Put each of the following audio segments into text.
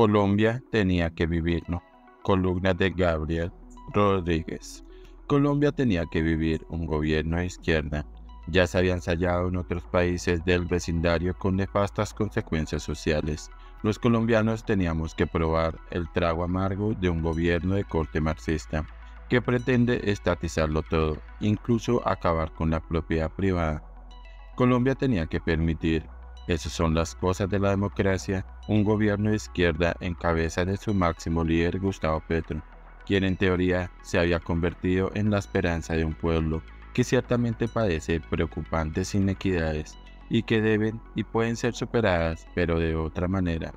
Colombia tenía que vivirlo. Columna de Gabriel Rodríguez. Colombia tenía que vivir un gobierno de izquierda. Ya se había ensayado en otros países del vecindario con nefastas consecuencias sociales. Los colombianos teníamos que probar el trago amargo de un gobierno de corte marxista que pretende estatizarlo todo, incluso acabar con la propiedad privada. Colombia tenía que permitir esas son las cosas de la democracia, un gobierno de izquierda en cabeza de su máximo líder Gustavo Petro, quien en teoría se había convertido en la esperanza de un pueblo que ciertamente padece preocupantes inequidades y que deben y pueden ser superadas, pero de otra manera.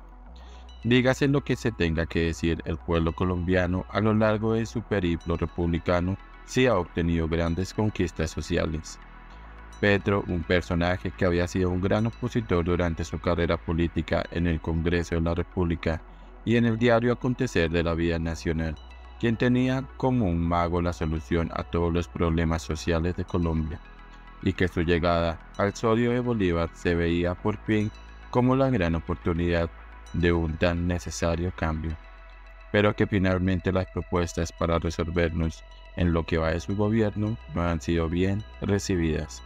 Dígase lo que se tenga que decir, el pueblo colombiano a lo largo de su periplo republicano sí ha obtenido grandes conquistas sociales. Petro, un personaje que había sido un gran opositor durante su carrera política en el Congreso de la República y en el diario acontecer de la vida nacional, quien tenía como un mago la solución a todos los problemas sociales de Colombia, y que su llegada al sodio de Bolívar se veía por fin como la gran oportunidad de un tan necesario cambio, pero que finalmente las propuestas para resolvernos en lo que va de su gobierno no han sido bien recibidas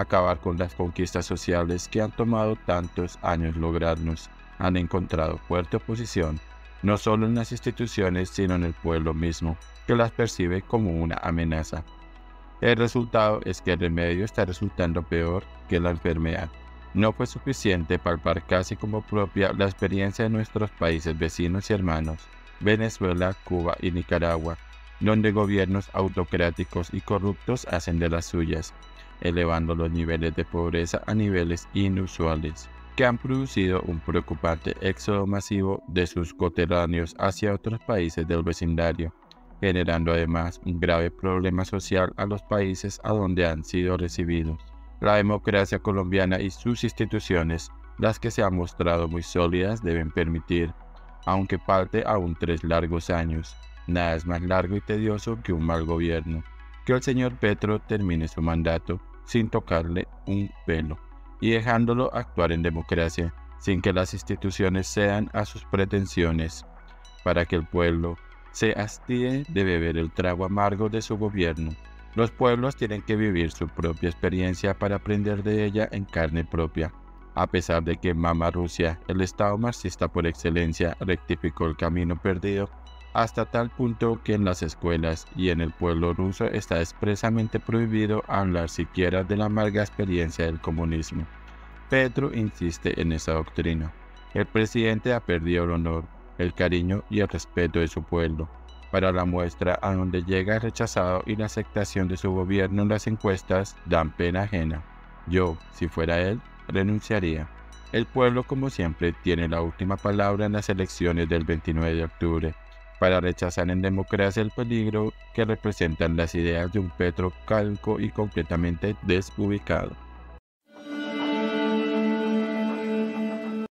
acabar con las conquistas sociales que han tomado tantos años lograrnos, han encontrado fuerte oposición, no solo en las instituciones, sino en el pueblo mismo, que las percibe como una amenaza. El resultado es que el remedio está resultando peor que la enfermedad. No fue suficiente palpar casi como propia la experiencia de nuestros países vecinos y hermanos, Venezuela, Cuba y Nicaragua, donde gobiernos autocráticos y corruptos hacen de las suyas, elevando los niveles de pobreza a niveles inusuales, que han producido un preocupante éxodo masivo de sus coterráneos hacia otros países del vecindario, generando además un grave problema social a los países a donde han sido recibidos. La democracia colombiana y sus instituciones, las que se han mostrado muy sólidas, deben permitir, aunque parte aún tres largos años, nada es más largo y tedioso que un mal gobierno que el señor Petro termine su mandato sin tocarle un pelo y dejándolo actuar en democracia sin que las instituciones sean a sus pretensiones, para que el pueblo se hastíe de beber el trago amargo de su gobierno. Los pueblos tienen que vivir su propia experiencia para aprender de ella en carne propia. A pesar de que Mama Rusia, el Estado marxista por excelencia, rectificó el camino perdido, hasta tal punto que en las escuelas y en el pueblo ruso está expresamente prohibido hablar siquiera de la amarga experiencia del comunismo. Petro insiste en esa doctrina. El presidente ha perdido el honor, el cariño y el respeto de su pueblo. Para la muestra a donde llega el rechazado y la aceptación de su gobierno en las encuestas dan pena ajena. Yo, si fuera él, renunciaría. El pueblo, como siempre, tiene la última palabra en las elecciones del 29 de octubre para rechazar en democracia el peligro que representan las ideas de un Petro calco y completamente desubicado.